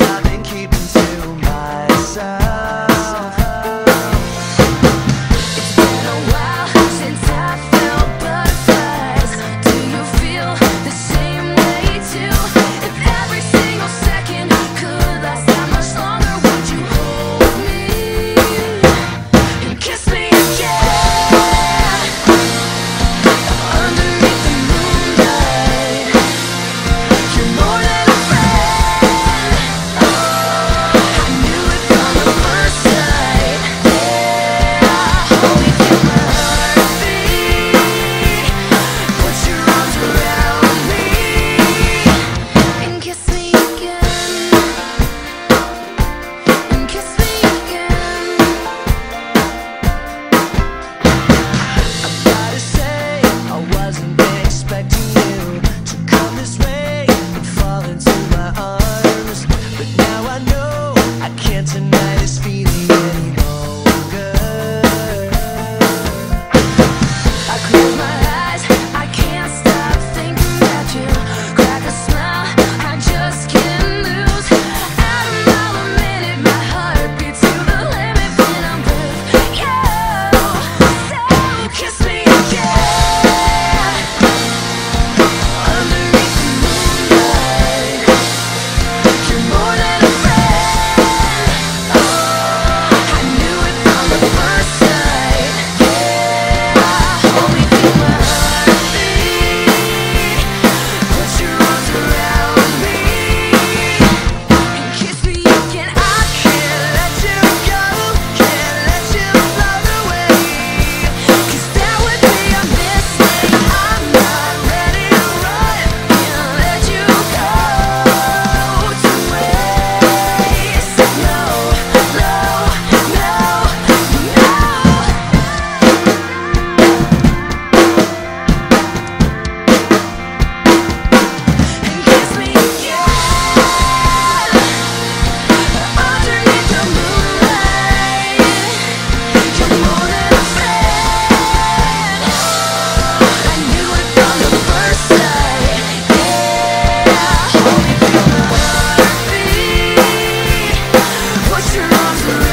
Bye. suffering